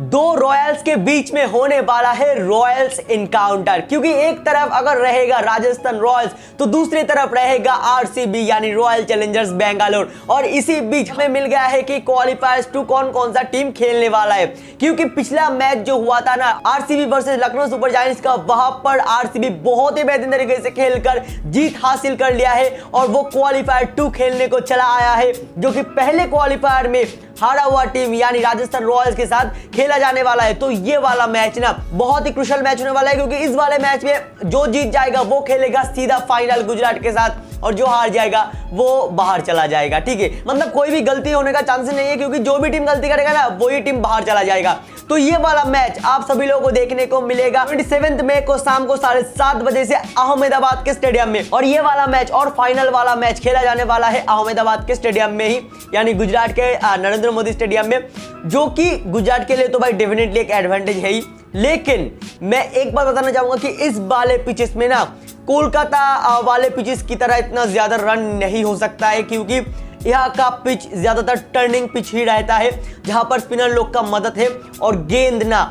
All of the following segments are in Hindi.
दो रॉयल्स के बीच में होने वाला है रॉयल्स इनकाउंटर क्योंकि एक तरफ़ अगर रहेगा राजस्थान रॉयल्स तो दूसरी तरफ़ रहेगा आरसीबी, यानी रॉयल चैलेंजर्स बेंगालोर। और इसी बीच में मिल गया है कि क्वालिफायर्स टू कौन कौन सा टीम खेलने वाला है। क्योंकि पिछला मैच जो हुआ था ना, RCB versus Lucknow super giants का, वहाँ पर आरसीबी बहुत ही बेहतरीन तरीके से खेलकर जीत हासिल कर लिया है। और वो क्वालिफायर टू खेलने को चला आया है, जो कि पहले क्वालिफायर में हारा हुआ टीम यानी राजस्थान रॉयल्स के साथ खेला जाने वाला है। तो ये वाला मैच ना बहुत ही क्रुशल मैच होने वाला है, क्योंकि इस वाले मैच में जो जीत जाएगा, वो खेलेगा सीधा फाइनल गुजरात के साथ, और जो हार जाएगा, वो बाहर चला जाएगा, ठीक है? मतलब कोई भी गलती होने का चांस नहीं है, क्योंकि जो भी टीम गलती करेगा ना, वही टीम बाहर चला जाएगा। तो ये वाला मैच आप सभी लोगों को देखने को मिलेगा ट्वेंटी मई को शाम को साढ़े सात बजे से अहमदाबाद के स्टेडियम में। और ये वाला मैच और फाइनल वाला मैच खेला जाने वाला है अहमदाबाद के स्टेडियम में ही, यानी गुजरात के नरेंद्र मोदी स्टेडियम में, जो कि गुजरात के लिए तो भाई डेफिनेटली एक एडवांटेज है ही। लेकिन मैं एक बात बताना चाहूँगा कि इस वाले पिचेस में ना, कोलकाता वाले पिचेस की तरह इतना ज़्यादा रन नहीं हो सकता है, क्योंकि यहाँ का पिच ज़्यादातर टर्निंग पिच ही रहता है, जहाँ पर स्पिनर लोग का मदद है और गेंद ना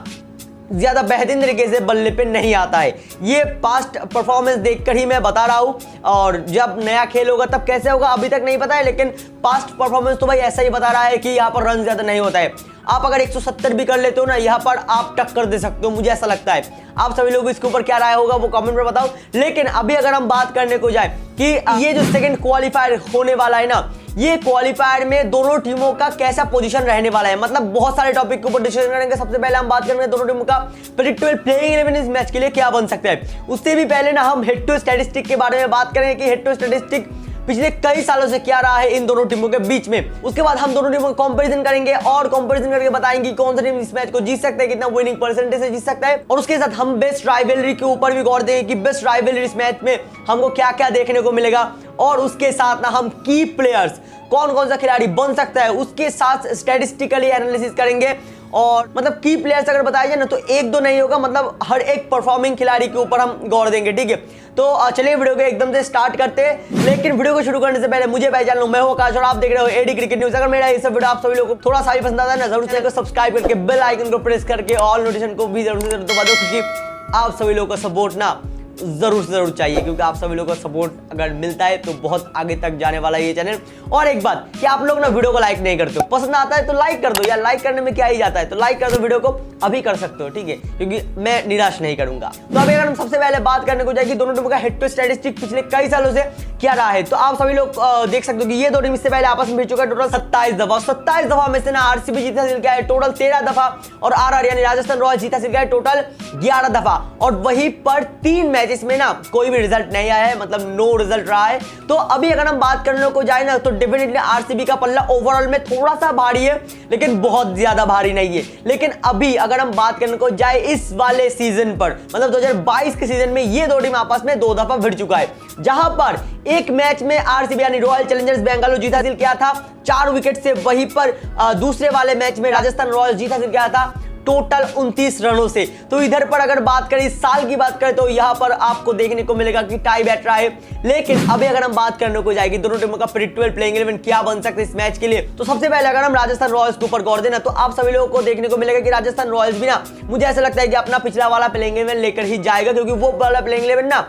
ज़्यादा बेहतरीन तरीके से बल्ले पे नहीं आता है। ये पास्ट परफॉर्मेंस देखकर ही मैं बता रहा हूँ। और जब नया खेल होगा तब कैसे होगा अभी तक नहीं पता है, लेकिन पास्ट परफॉर्मेंस तो भाई ऐसा ही बता रहा है कि यहाँ पर रन ज़्यादा नहीं होता है। आप अगर 170 भी कर लेते हो ना, यहाँ पर आप टक्कर दे सकते हो, मुझे ऐसा लगता है। आप सभी लोग इसके ऊपर क्या राय होगा वो कमेंट में बताओ। लेकिन अभी अगर हम बात करने को जाए कि ये जो सेकंड क्वालिफायर होने वाला है ना ये क्वालिफायर में दोनों टीमों का कैसा पोजीशन रहने वाला है? मतलब बहुत सारे टॉपिक के ऊपर डिस्कशन करेंगे। सबसे पहले हम बात करेंगे दोनों टीमों का प्रिडिक्टेबल प्लेइंग इलेवन इस मैच के लिए क्या बन सकता है। उससे भी पहले ना हम हेड टू स्टैटिस्टिक के बारे में बात करेंगे कि हेड टू स्टैटिस्टिक पिछले कई सालों से क्या रहा है इन दोनों टीमों के बीच में? उसके बाद हम दोनों टीमों का कंपैरिजन करेंगे और कॉम्पेरिजन करके बताएँगे कौन सा टीम इस मैच को जीत सकता है, कितना विनिंग परसेंटेज से जीत सकता है। और उसके साथ हम बेस्ट राइवलरी के ऊपर भी गौर देंगे कि बेस्ट राइवलरी इस मैच में हमको क्या क्या देखने को मिलेगा। और उसके साथ ना हम की प्लेयर्स कौन कौन सा खिलाड़ी बन सकता है, उसके साथ स्टेटिस्टिकली एनालिसिस करेंगे। और मतलब की प्लेयर्स अगर बताया जाए ना तो एक दो नहीं होगा मतलब हर एक परफॉर्मिंग खिलाड़ी के ऊपर हम गौर देंगे, ठीक है? तो चलिए वीडियो को एकदम से स्टार्ट करते हैं। लेकिन वीडियो को शुरू करने से पहले मुझे पहचान लो, मैं हूँ आकाश और आप देख रहे हो एडी क्रिकेट न्यूज़ अगर मेरा ये सब वीडियो आप सभी लोगों को थोड़ा सा भी पसंद आता है ना, ज़रूर चैनल सब्सक्राइब करके बेल आइकन को प्रेस करके ऑल नोटिफिकेशन को भी ज़रूर ज़रूर दबा दो क्योंकि आप सभी लोगों का सपोर्ट ना ज़रूर से ज़रूर चाहिए, क्योंकि आप सभी लोगों का सपोर्ट अगर मिलता है तो बहुत आगे तक जाने वाला है ये चैनल और एक बात कि आप लोग ना वीडियो को लाइक नहीं करते पसंद आता है तो लाइक कर दो, या लाइक करने में क्या ही जाता है तो लाइक कर दो वीडियो को। अभी कर सकते हो, ठीक है? क्योंकि मैं निराश नहीं करूँगा। तो अभी अगर हम सबसे पहले बात करने को जाएगी दोनों टीमों का हेड टू स्टैटिस्टिक पिछले कई सालों से क्या रहा है तो आप सभी लोग देख सकते हो कि ये दो टीम इससे पहले आपस में भिड़ चुका है टोटल सत्ताईस दफ़ा। सत्ताईस दफ़ा में से ना आरसीबी जीत किया है टोटल तेरह दफ़ा। और आर आर यानी राजस्थान रॉयल जीत किया है टोटल ग्यारह दफ़ा। और वहीं पर तीन मैचेस में ना कोई भी रिज़ल्ट नहीं आया है मतलब नो रिज़ल्ट रहा है। तो अभी अगर हम बात करने को जाए ना तो डेफिनेटली आरसीबी का पल्ला ओवरऑल में थोड़ा सा भारी है, लेकिन बहुत ज़्यादा भारी नहीं है। लेकिन अभी अगर हम बात करने को जाए इस वाले सीज़न पर मतलब 2022 के सीज़न में ये दो टीम आपस में दो दफ़ा भिड़ चुका है। जहाँ पर एक मैच में आरसीबी यानी रॉयल चैलेंजर्स बेंगलुरु जीत हासिल किया था, चार विकेट से वहीं पर दूसरे वाले मैच में राजस्थान रॉयल्स जीत हासिल किया था। टोटल 29 रनों से। तो इधर पर अगर बात करें साल की बात करें तो यहाँ पर आपको देखने को मिलेगा कि टाई बैठ रहा है। लेकिन अभी अगर हम बात करने को जाएगी, दोनों टीमों का प्रिडिक्टेबल प्लेइंग इलेवन क्या बन सकता इस मैच के लिए? तो सबसे पहले अगर हम राजस्थान रॉयल्स के ऊपर गौर देना तो आप सभी लोगों को देखने को मिलेगा कि राजस्थान रॉयल्स भी ना, मुझे ऐसा लगता है कि अपना पिछला वाला प्लेइंग इलेवन लेकर ही जाएगा, क्योंकि वो वाला प्लेइंग इलेवन ना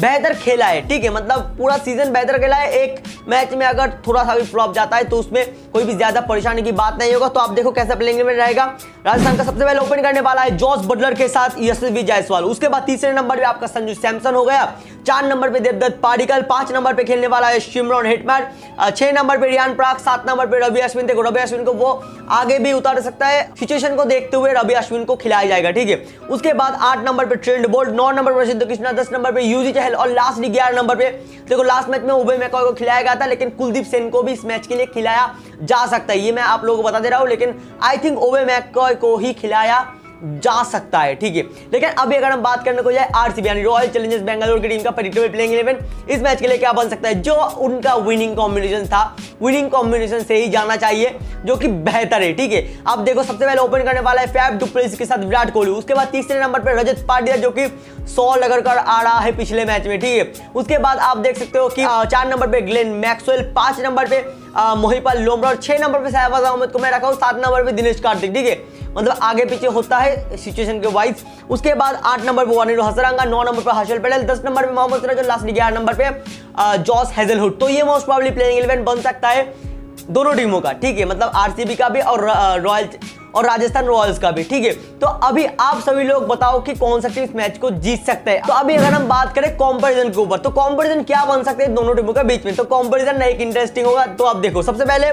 बेहतर खेला है, ठीक है? मतलब पूरा सीज़न बेहतर खेला है। एक मैच में अगर थोड़ा सा भी फ्लॉप जाता है तो उसमें कोई भी ज़्यादा परेशानी की बात नहीं होगा। तो आप देखो कैसा प्लेइंग में रहेगा। राजस्थान का सबसे पहले ओपन करने वाला है जॉस बटलर के साथ यशस्वी जायसवाल। उसके बाद तीसरे नंबर पे आपका संजू सैमसन हो गया। चार नंबर पे देवदत्त पाडिकल पाँच नंबर पे खेलने वाला है शिमरन हिटमैर। छह नंबर पे रियान प्राग, सात नंबर पे रवि अश्विन। देखो, रवि अश्विन को वो आगे भी उतार सकता है। सिचुएशन को देखते हुए रवि अश्विन को खिलाया जाएगा, ठीक है? उसके बाद आठ नंबर पे ट्रेंड बोल्ट नौ नंबर पर सिद्धू कृष्णा, दस नंबर पे यूजी चहल और लास्ट ग्यारह नंबर पे। देखो लास्ट मैच में उबे मैकॉय को खिलाया गया था, लेकिन कुलदीप सेन को भी इस मैच के लिए खिलाया जा सकता है। ये मैं आप लोगों को बता दे रहा हूँ, लेकिन आई थिंक ओबे मैकॉय को ही खिलाया जा सकता है, ठीक है? लेकिन अभी अगर हम बात करने को जाए आरसीबी यानी रॉयल चैलेंजर्स बेंगलुरु की टीम का प्रेडिक्टेबल प्लेइंग 11 इस मैच के लिए क्या बन सकता है? जो उनका विनिंग कॉम्बिनेशन था विनिंग कॉम्बिनेशन से ही जाना चाहिए, जो कि बेहतर है, ठीक है? अब देखो, सबसे पहले ओपन करने वाला है फैब डुप्लेस के साथ विराट कोहली, उसके बाद तीसरे नंबर पर रजत पाटिया, जो कि सौ लगकर कर आ रहा है पिछले मैच में, ठीक है? उसके बाद आप देख सकते हो कि चार नंबर पे ग्लेन मैक्सवेल पाँच नंबर पे मोहिपाल लोमरा और छह नंबर पे सहबाज अहमद को मैं रखा हूँ, सात नंबर पे दिनेश कार्तिक, ठीक है? मतलब आगे पीछे होता है सिचुएशन के वाइज उसके बाद आठ नंबर पर वन हसरंगा, नौ नंबर पर हर्षल पटेल, दस नंबर पर मोहम्मद सिराज लास्ट ग्यारह नंबर पे जॉस हेजलहुड तो ये मोस्ट प्रॉब्ली प्लेइंग इलेवन बन सकता है दोनों टीमों का, ठीक है? मतलब आरसीबी का भी और रॉयल और राजस्थान रॉयल्स का भी, ठीक है? तो अभी आप सभी लोग बताओ कि कौन सा टीम इस मैच को जीत सकता है। तो अभी अगर हम बात करें कंपैरिजन के ऊपर तो कंपैरिजन क्या बन सकते हैं दोनों टीमों के बीच में? तो कंपैरिजन एक इंटरेस्टिंग होगा तो आप देखो। सबसे पहले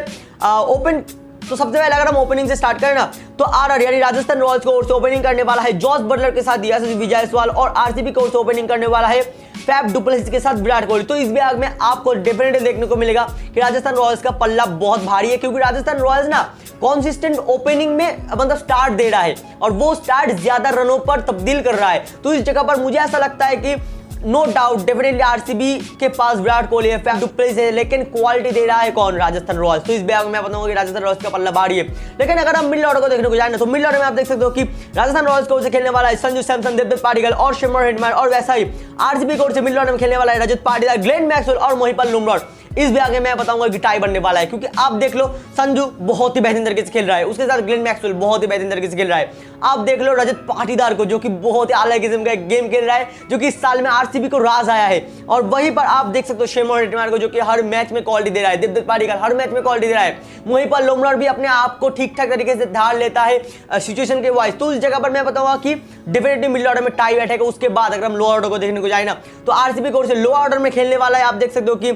ओपन तो सबसे पहले अगर हम ओपनिंग से स्टार्ट करें ना तो आर आर यानी राजस्थान रॉयल्स को ओर से ओपनिंग करने वाला है। जॉस बटलर के साथ दिया विजय सवाल और आरसीबी को ओर से ओपनिंग करने वाला है। फैब डुप्लेसिस के साथ विराट कोहली तो इस बैग में आपको डेफिनेटली देखने को मिलेगा कि राजस्थान रॉयल्स का पल्ला बहुत भारी है, क्योंकि राजस्थान रॉयल्स ना कॉन्सिस्टेंट ओपनिंग में मतलब स्टार्ट दे रहा है और वो स्टार्ट ज़्यादा रनों पर तब्दील कर रहा है। तो इस जगह पर मुझे ऐसा लगता है कि नो डाउट डेफिनेटली आरसीबी के पास विराट कोहली है फैफ है, लेकिन क्वालिटी दे रहा है कौन? राजस्थान रॉयल्स तो इस बैग में बताऊँगा कि राजस्थान रॉयल्स का पल्ला भारी है। लेकिन अगर हम मिड ऑर्डर को देखने को जाए तो मिड ऑर्डर में आप देख सकते हो कि राजस्थान रॉयल्स को खेलने वाला है संजू सैमसन देवदत्त पाटिकल और शिमर हिटमैन और वैसा ही। आरसीबी को मिड ऑर्डर में खेलने वाला है रजत पाटीदार ग्लेन मैक्सवेल और मोहिपल लुमरॉड। इस भी आगे मैं बताऊँगा कि टाई बनने वाला है, क्योंकि आप देख लो, संजू बहुत ही बेहतरीन तरीके से खेल रहा है। उसके साथ ग्लेन मैक्सवेल बहुत ही बेहतरीन तरीके से खेल रहा है। आप देख लो रजत पाटीदार को, जो कि बहुत ही अलग किस्म का गेम खेल रहा है, जो कि इस साल में आरसीबी को राज आया है। और वहीं पर आप देख सकते हो शेमोर रिटमार को, जो कि हर मैच में क्वालिटी दे रहा है। देवदत्त पाटीकर हर मैच में क्वालिटी दे रहा है। वहीं पर लोमरार भी अपने आप को ठीक ठाक तरीके से धार लेता है सिचुएशन के वाइज तो उस जगह पर मैं बताऊँगा कि डेफिनेटली मिडिल ऑर्डर में टाई बैठेगा। उसके बाद अगर हम लोअर ऑर्डर को देखने को जाए ना तो आरसीबी को लोअर ऑर्डर में खेलने वाला है। आप देख सकते हो कि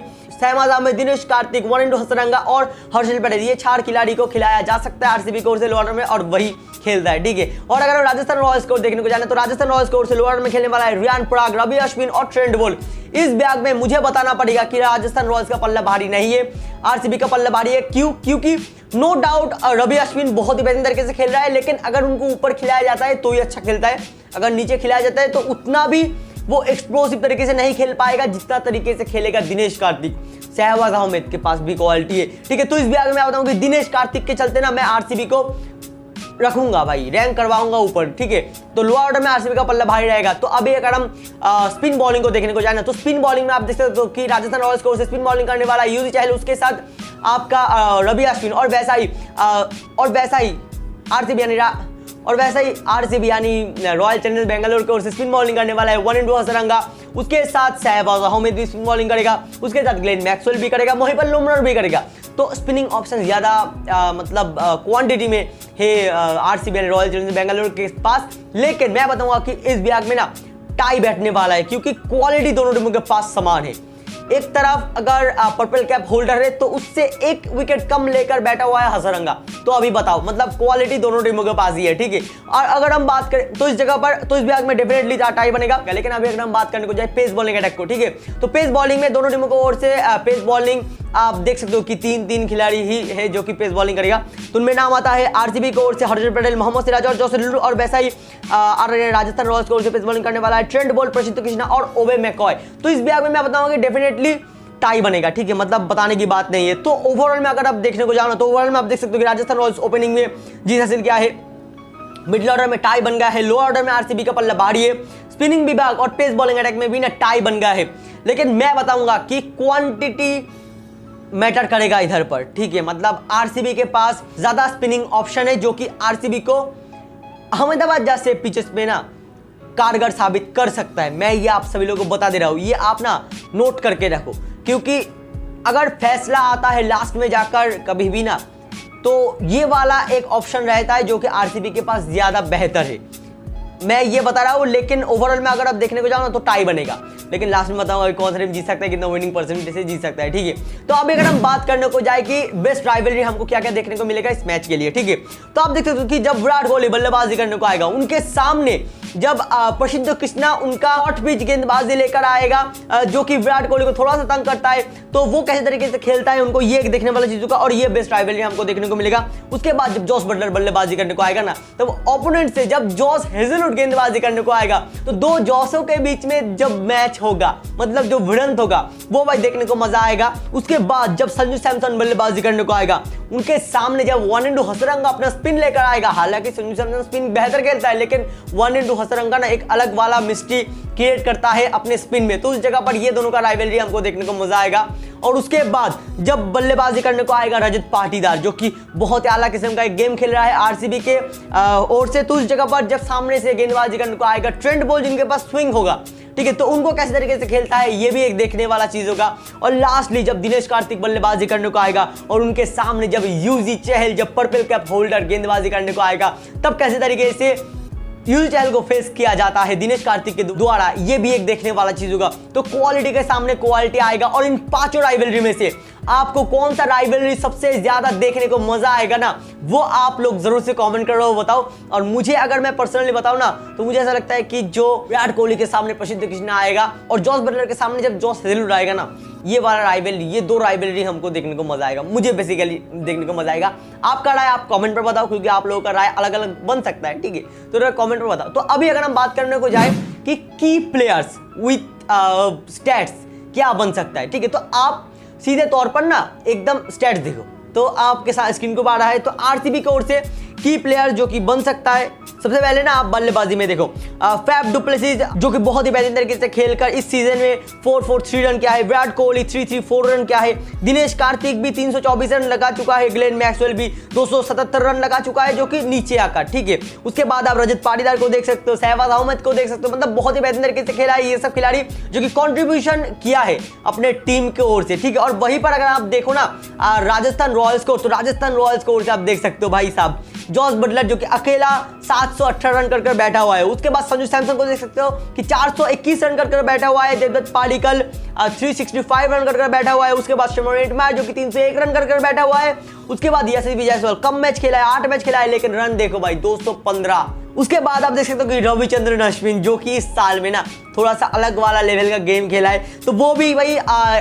सहमाज अहमद दिनेश कार्तिक इंटू हसरंगा और हर्षल पटेल। ये चार खिलाड़ी को खिलाया जा सकता है आरसीबी कोर से लोअर में और वही खेलता है, ठीक है? और अगर राजस्थान रॉयल्स को देखने को जाना तो राजस्थान रॉयल्स को से लोअर में खेलने वाला है रियान पराग, रवि अश्विन और ट्रेंड बोल। इस बैग में मुझे बताना पड़ेगा कि राजस्थान रॉयल्स का पल्ला भारी नहीं है, आरसीबी का पल्ला भारी है क्यों? क्योंकि नो डाउट रवि अश्विन बहुत ही बेहतरीन तरीके से खेल रहा है, लेकिन अगर उनको ऊपर खिलाया जाता है तो ही अच्छा खेलता है। अगर नीचे खिलाया जाता है तो उतना भी वो एक्सप्लोसिव तरीके से नहीं खेल पाएगा जितना तरीके से खेलेगा दिनेश कार्तिक। सहवाज अहमद के पास भी क्वालिटी है। ठीक है तो इस आगे मैं बताऊँ कि दिनेश कार्तिक के चलते ना मैं आरसीबी को रखूँगा भाई रैंक करवाऊँगा ऊपर, ठीक है? तो लोअर ऑर्डर में आरसीबी का पल्ला भारी रहेगा। तो अभी अगर हम स्पिन बॉलिंग को देखने को जाना तो स्पिन बॉलिंग में आप देख सकते हो कि राजस्थान रॉयल्स को स्पिन बॉलिंग करने वाला यूजी चाहे उसके साथ आपका रवि अश्विन और वैसा ही और वैसा ही आरसीबी यानी और वैसा ही आरसीबी, यानी रॉयल चैलेंजर्स बेंगलोर की ओर से स्पिन बॉलिंग करने वाला है वन इंटू हसरंगा उसके साथ सहबाज अहमद भी स्पिन बॉलिंग करेगा। उसके साथ ग्लेन मैक्सवेल भी करेगा। मोहिबल लुमरर भी करेगा। तो स्पिनिंग ऑप्शन ज़्यादा मतलब क्वांटिटी में है आरसीबी रॉयल चैलेंजर्स बेंगलोर के पास। लेकिन मैं बताऊँगा कि इस ब्याग में ना टाई बैठने वाला है, क्योंकि क्वालिटी दोनों टीमों के पास समान है। एक तरफ़ अगर पर्पल कैप होल्डर है तो उससे एक विकेट कम लेकर बैठा हुआ है हसरंगा तो अभी बताओ मतलब क्वालिटी दोनों टीमों के पास ही है, ठीक है? और अगर हम बात करें तो इस जगह पर तो इस विभाग में डेफिनेटली टाई बनेगा। लेकिन अभी अगर हम बात करने को जाए पेस बॉलिंग अटैक को, ठीक है? तो पेस बॉलिंग में दोनों टीमों को ओर से पेस बॉलिंग आप देख सकते हो कि तीन तीन खिलाड़ी ही है जो कि पेस बॉलिंग करेगा। तो उनमें नाम आता है आरसीबी की ओर से हर्षद पटेल, मोहम्मद सिराज और जोसर लुलू और वैसा ही राजस्थान रॉयल्स की ओर से पेस बॉलिंग करने वाला है ट्रेंड बॉल प्रसिद्ध कृष्णा और ओबे मैकॉय। तो इस ब्याग में मैं बताऊँगा कि डेफिनेटली टाई बनेगा, ठीक है? मतलब बताने की बात नहीं है। तो ओवरऑल में अगर आप देखने को जाओ तो ओवरऑल में आप देख सकते हो कि राजस्थान रॉयल्स ओपनिंग में जीत हासिल किया है। मिडिल ऑर्डर में टाई बन गया है लोअर ऑर्डर में आरसीबी का पल्ला भारी है। स्पिनिंग विभाग और पेस बॉलिंग अटैक में भी ना टाई बन गया है। लेकिन मैं बताऊँगा कि क्वांटिटी मैटर करेगा इधर पर, ठीक है? मतलब आरसीबी के पास ज़्यादा स्पिनिंग ऑप्शन है जो कि आरसीबी को अहमदाबाद जैसे पिचेस में ना कारगर साबित कर सकता है। मैं ये आप सभी लोगों को बता दे रहा हूँ, ये आप ना नोट करके रखो, क्योंकि अगर फैसला आता है लास्ट में जाकर कभी भी ना तो ये वाला एक ऑप्शन रहता है जो कि आरसीबी के पास ज़्यादा बेहतर है। मैं ये बता रहा हूँ, लेकिन ओवरऑल में अगर आप देखने को जाओ ना तो टाई बनेगा। लेकिन लास्ट में बताऊँगा कौन सा टीम जीत सकता है, कितना विनिंग परसेंटेज से जीत सकता है, ठीक है? तो अभी अगर हम बात करने को जाए कि बेस्ट राइवलरी हमको क्या क्या देखने को मिलेगा इस मैच के लिए, ठीक है? तो आप देख सकते हो कि जब विराट कोहली बल्लेबाजी करने को आएगा, उनके सामने जब प्रसिद्ध कृष्णा उनका हॉट पिच गेंदबाजी लेकर आएगा जो कि विराट कोहली को थोड़ा सा तंग करता है तो वो कैसे तरीके से खेलता है उनको ये देखने वाला चीज़ों का और ये बेस्ट राइवलरी हमको देखने को मिलेगा। उसके बाद जब जॉस बटलर बल्लेबाजी करने को आएगा ना तब तो ओपोनेंट से जब जॉस हेजलवुड गेंदबाजी करने को आएगा तो दो जॉसों के बीच में जब मैच होगा मतलब जो भिड़ंत होगा, वो भाई देखने को मज़ा आएगा। उसके बाद जब संजू सैमसन बल्लेबाजी करने को आएगा, उनके सामने जब वन इंटू हसरंग अपना स्पिन लेकर आएगा, हालाँकि संजू सैमसन स्पिन बेहतर खेलता है, लेकिन वन इंटू हसरंगा ना एक अलग वाला मिस्ट्री क्रिएट करता है अपने स्पिन में। तो उस जगह पर ये दोनों का राइवलरी हमको देखने को मज़ा आएगा। और उसके बाद जब बल्लेबाजी करने को आएगा रजत पाटीदार, जो कि बहुत ही आला किस्म का एक गेम खेल रहा है आरसीबी के ओर से। तो उस जगह पर जब सामने से गेंदबाजी करने को आएगा ट्रेंड बॉल जिनके पास स्विंग होगा, ठीक है तो उनको कैसे तरीके से खेलता है, ये भी एक देखने वाला चीज़ होगा। और लास्टली जब दिनेश कार्तिक बल्लेबाजी करने को आएगा और उनके सामने जब यूजी चहल जब पर्पल कैप होल्डर गेंदबाजी करने को आएगा, तब कैसे तरीके से यूज़ को फेस किया जाता है। दिनेश कार्तिक के द्वारा ये भी एक देखने वाला चीज़ होगा। तो क्वालिटी के सामने क्वालिटी आएगा और इन पाँचों राइवलरी में से आपको कौन सा राइवलरी सबसे ज़्यादा देखने को मज़ा आएगा ना, वो आप लोग ज़रूर से कमेंट करो बताओ। और मुझे अगर मैं पर्सनली बताऊँ ना तो मुझे ऐसा लगता है कि जो विराट कोहली के सामने प्रसिद्ध कृष्णा आएगा और जॉस बटलर के सामने जब जॉस हेजलवुड आएगा ना, ये वाला राइवलरी ये दो राइवलरी हमको देखने को मज़ा आएगा। मुझे बेसिकली देखने को मज़ा आएगा। आपका राय आप कमेंट पर बताओ, क्योंकि आप लोगों का राय अलग अलग बन सकता है, ठीक है? तो कमेंट पर बताओ। तो अभी अगर हम बात करने को जाए कि की प्लेयर्स विथ स्टैट्स क्या बन सकता है, ठीक है? तो आप सीधे तौर पर ना, एकदम स्टैट्स देखो। तो आपके साथ स्क्रीन को आ रहा है तो आरसीबी की ओर से की प्लेयर जो कि बन सकता है। सबसे पहले ना आप बल्लेबाजी में देखो। फैब डुप्लेसिस जो कि बहुत ही बेहतरीन तरीके से खेलकर इस सीज़न में फोर फोर थ्री रन क्या है। Virat Kohli three three four run क्या है। दिनेश कार्तिक भी तीन सौ चौबीस रन लगा चुका है। ग्लेन मैक्सवेल भी दो सौ सतहत्तर रन लगा चुका है, जो कि नीचे आकर, ठीक है? उसके बाद आप रजत पाटीदार को देख सकते हो सहवाज अहमद को देख सकते हो मतलब बहुत ही बेहतरीन तरीके से खेला है ये सब खिलाड़ी, जो कि कॉन्ट्रीब्यूशन किया है अपने टीम की ओर से, ठीक है? और वहीं पर अगर आप देखो ना राजस्थान रॉयल्स को तो राजस्थान रॉयल्स को ओर से आप देख सकते हो भाई साहब जॉस बटलर, जो कि अकेला 718 रन कर बैठा हुआ है। उसके बाद संजू सैमसन को देख सकते हो कि 421 रन कर बैठा हुआ है। देवदत्त पालिकल 365 रन कर बैठा हुआ है। उसके बाद शिमरन जो कि 301 रन कर बैठा हुआ है। उसके बाद यशस्वी जायसवाल, कम मैच खेला है, आठ मैच खेला है, लेकिन रन देखो भाई 215 उसके बाद आप देख सकते हो कि रविचंद्रन अश्विन, जो कि इस साल में ना थोड़ा सा अलग वाला लेवल का गेम खेला है। तो वो भी भाई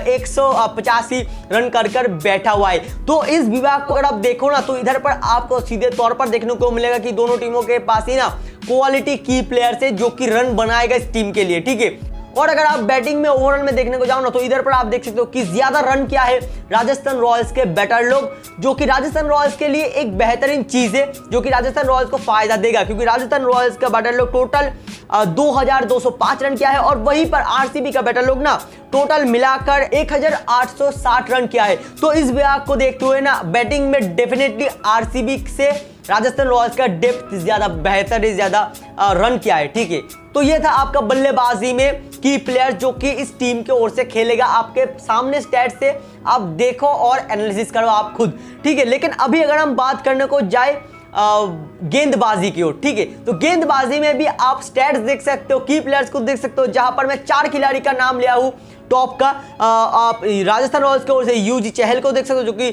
एक सौ पचासी रन कर कर बैठा हुआ है। तो इस विभाग को अगर आप देखो ना तो इधर पर आपको सीधे तौर पर देखने को मिलेगा कि दोनों टीमों के पास ही ना क्वालिटी की प्लेयर्स है जो कि रन बनाएगा इस टीम के लिए, ठीक है? और अगर आप बैटिंग में ओवरऑल में देखने को जाओ ना तो इधर पर आप देख सकते हो कि ज़्यादा रन क्या है राजस्थान रॉयल्स के बैटर लोग, जो कि राजस्थान रॉयल्स के लिए एक बेहतरीन चीज़ है, जो कि राजस्थान रॉयल्स को फ़ायदा देगा, क्योंकि राजस्थान रॉयल्स का बैटर लोग टोटल दो हज़ार दो सौ पाँच रन किया है और वहीं पर आरसीबी का बैटर लोग ना टोटल मिलाकर 1860 रन किया है। तो इस विभाग को देखते हुए ना बैटिंग में डेफिनेटली आरसीबी से राजस्थान रॉयल्स का डेप्थ ज़्यादा बेहतर है ज़्यादा रन किया है, ठीक है? तो ये था आपका बल्लेबाजी में की प्लेयर जो कि इस टीम के ओर से खेलेगा। आपके सामने स्टैट से आप देखो और एनालिसिस करो आप खुद, ठीक है? लेकिन अभी अगर हम बात करने को जाए गेंदबाजी की ओर ठीक है? तो गेंदबाजी में भी आप स्टैट्स देख सकते हो की प्लेयर्स को देख सकते हो जहाँ पर मैं चार खिलाड़ी का नाम लिया हूँ टॉप का। आ, आप राजस्थान रॉयल्स की ओर से यूजी चहल को देख सकते हो जो कि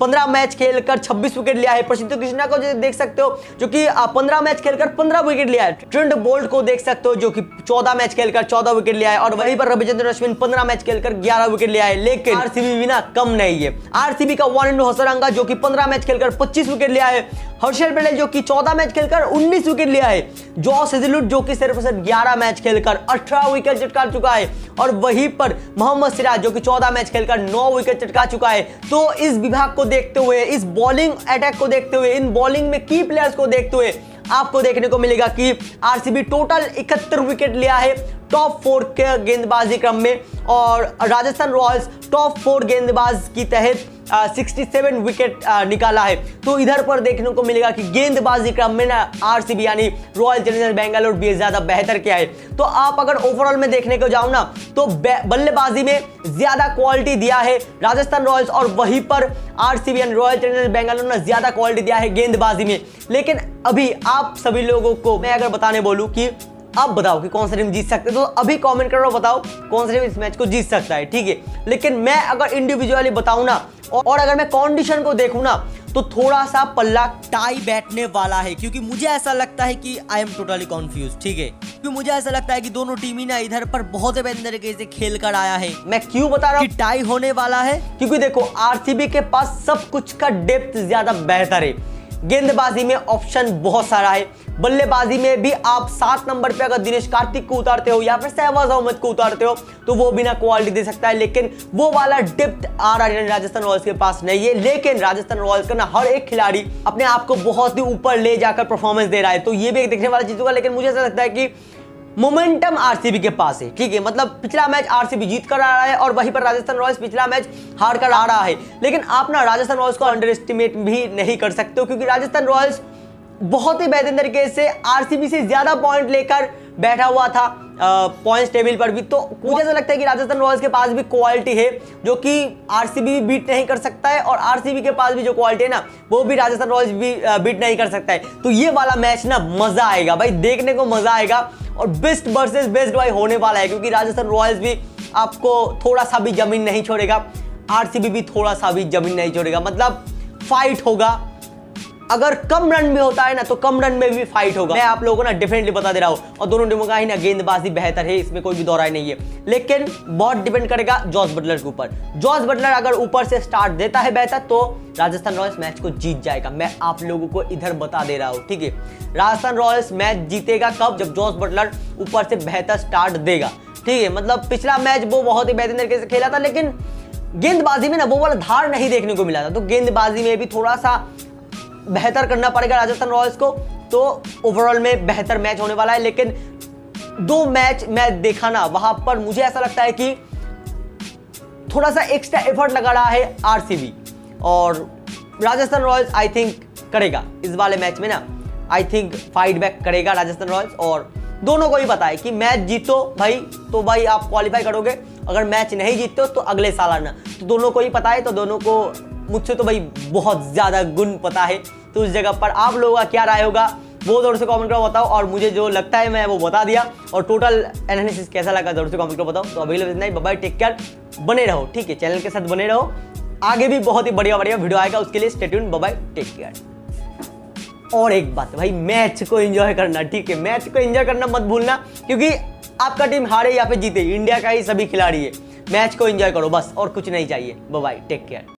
पंद्रह मैच खेलकर छब्बीस विकेट लिया है। प्रसिद्ध कृष्णा को देख सकते हो जो कि पंद्रह मैच खेलकर पंद्रह विकेट लिया है। ट्रेंड बोल्ट को देख सकते हो जो कि चौदह मैच खेलकर चौदह विकेट लिया है। और वहीं पर रविचंद्र अश्विन पंद्रह मैच खेलकर ग्यारह विकेट लिया है। लेकिन आरसीबी भी ना कम नहीं है। आरसीबी का वन इंडो हसरंगा जो कि पंद्रह मैच खेलकर पच्चीस विकेट लिया है। हर्षल पटेल जो कि चौदह मैच खेलकर उन्नीस विकेट लिया है। जॉस हेजलुड जो कि सिर्फ़ सिर्फ़ ग्यारह मैच खेलकर अठारह विकेट चटका चुका है। और वहीं पर मोहम्मद सिराज, जो कि चौदह मैच खेलकर नौ विकेट चटका चुका है। तो इस विभाग को देखते हुए, इस बॉलिंग अटैक को देखते हुए, इन बॉलिंग में की प्लेयर्स को देखते हुए आपको देखने को मिलेगा कि आरसीबी टोटल इकहत्तर विकेट लिया है। टॉप फोर के गेंदबाजी क्रम में और राजस्थान रॉयल्स टॉप फोर गेंदबाज की तहत सिक्सटी सेवन विकेट निकाला है। तो इधर पर देखने को मिलेगा कि गेंदबाजी क्रम में ना आरसीबी यानी रॉयल चैलेंजर्स बेंगलोर भी ज़्यादा बेहतर किया है। तो आप अगर ओवरऑल में देखने को जाओ ना तो बल्लेबाजी में ज़्यादा क्वालिटी दिया है राजस्थान रॉयल्स और वहीं पर आरसीबी यानी रॉयल चैलेंजर्स बेंगलोर ने ज़्यादा क्वालिटी दिया है गेंदबाजी में। लेकिन अभी आप सभी लोगों को मैं अगर बताने बोलूँ कि अब बताओ कि कौन सा टीम जीत सकते हैं। तो अभी कमेंट करो बताओ कौन सा टीम इस मैच को जीत सकता है ठीक है? लेकिन मैं अगर इंडिविजुअली बताऊँ ना और अगर मैं कंडीशन को देखूँ ना तो थोड़ा सा पल्ला टाई बैठने वाला है क्योंकि मुझे ऐसा लगता है कि आई एम टोटली कॉन्फ्यूज ठीक है? क्योंकि मुझे ऐसा लगता है कि दोनों टीम ही ना इधर पर बहुत बेहतर तरीके से खेल कर आया है। मैं क्यों बता रहा हूँ? टाई होने वाला है क्योंकि देखो आरसीबी के पास सब कुछ का डेप्थ ज़्यादा बेहतर है। गेंदबाजी में ऑप्शन बहुत सारा है। बल्लेबाजी में भी आप सात नंबर पे अगर दिनेश कार्तिक को उतारते हो या फिर सहवाज अहमद को उतारते हो तो वो बिना क्वालिटी दे सकता है। लेकिन वो वाला डिप्थ आ रहा है राजस्थान रॉयल्स के पास नहीं है। लेकिन राजस्थान रॉयल्स का ना हर एक खिलाड़ी अपने आप को बहुत ही ऊपर ले जाकर परफॉर्मेंस दे रहा है। तो ये भी एक देखने वाला चीज़ होगा, लेकिन मुझे ऐसा लगता है कि मोमेंटम आरसीबी के पास है। ठीक है मतलब पिछला मैच आरसीबी जीत कर आ रहा है और वहीं पर राजस्थान रॉयल्स पिछला मैच हार कर आ रहा है। लेकिन आप ना राजस्थान रॉयल्स को अंडर एस्टिमेट भी नहीं कर सकते हो, क्योंकि राजस्थान रॉयल्स बहुत ही बेहतरीन तरीके से आरसीबी से ज़्यादा पॉइंट लेकर बैठा हुआ था पॉइंट्स टेबल पर भी। तो मुझे ऐसा लगता है कि राजस्थान रॉयल्स के पास भी क्वालिटी है, जो कि आरसीबी भी बीट नहीं कर सकता है और आरसीबी के पास भी जो क्वालिटी है ना, वो भी राजस्थान रॉयल्स भी बीट नहीं कर सकता है। तो ये वाला मैच ना मज़ा आएगा भाई, देखने को मज़ा आएगा। और बेस्ट वर्सेज बेस्ट भाई होने वाला है, क्योंकि राजस्थान रॉयल्स भी आपको थोड़ा सा भी ज़मीन नहीं छोड़ेगा आरसीबी भी थोड़ा सा भी ज़मीन नहीं छोड़ेगा। मतलब फाइट होगा अगर कम रन में होता है ना तो कम रन में भी फाइट होगा। मैं आप लोगों को ना डिफरेंटली बता दे रहा हूँ, और दोनों टीमों का ही ना गेंदबाजी बेहतर है, इसमें कोई भी दौरा नहीं है। लेकिन बहुत डिपेंड करेगा जॉस बटलर के ऊपर। जॉस बटलर अगर ऊपर से स्टार्ट देता है बेहतर तो राजस्थान रॉयल्स मैच को जीत जाएगा। मैं आप लोगों को इधर बता दे रहा हूँ, ठीक है? राजस्थान रॉयल्स मैच जीतेगा कब? जब जॉस बटलर ऊपर से बेहतर स्टार्ट देगा, ठीक है? मतलब पिछला मैच वो बहुत ही बेहतरीन तरीके से खेला था, लेकिन गेंदबाजी में ना वो वाला धार नहीं देखने को मिला था। तो गेंदबाजी में भी थोड़ा सा बेहतर करना पड़ेगा राजस्थान रॉयल्स को। तो ओवरऑल में बेहतर मैच होने वाला है, लेकिन दो मैच मैं देखा ना, वहाँ पर मुझे ऐसा लगता है कि थोड़ा सा एक्स्ट्रा एफर्ट लगा रहा है आरसीबी और राजस्थान रॉयल्स आई थिंक करेगा इस वाले मैच में ना। आई थिंक फाइट बैक करेगा राजस्थान रॉयल्स, और दोनों को ही पता है कि मैच जीतो भाई तो भाई आप क्वालिफाई करोगे। अगर मैच नहीं जीतते हो तो अगले साल आना। तो दोनों को ही पता है तो दोनों को मुझसे तो भाई बहुत ज़्यादा गुण पता है। तो उस जगह पर आप लोगों का क्या राय होगा, वो ज़ोर से कमेंट करो, बताओ। और मुझे जो लगता है, मैं वो बता दिया। और टोटल एनालिसिस कैसा लगा ज़ोर से कमेंट करो, बताओ। तो अभी नहीं बाय टेक केयर बने रहो, ठीक है? चैनल के साथ बने रहो। आगे भी बहुत ही बढ़िया बढ़िया वीडियो आएगा, उसके लिए स्टेट्यून बाय टेक केयर और एक बात, भाई मैच को एंजॉय करना, ठीक है? मैच को एंजॉय करना मत भूलना, क्योंकि आपका टीम हारे या फिर जीते इंडिया का ही सभी खिलाड़ी है। मैच को एंजॉय करो, बस, और कुछ नहीं चाहिए। Bye take care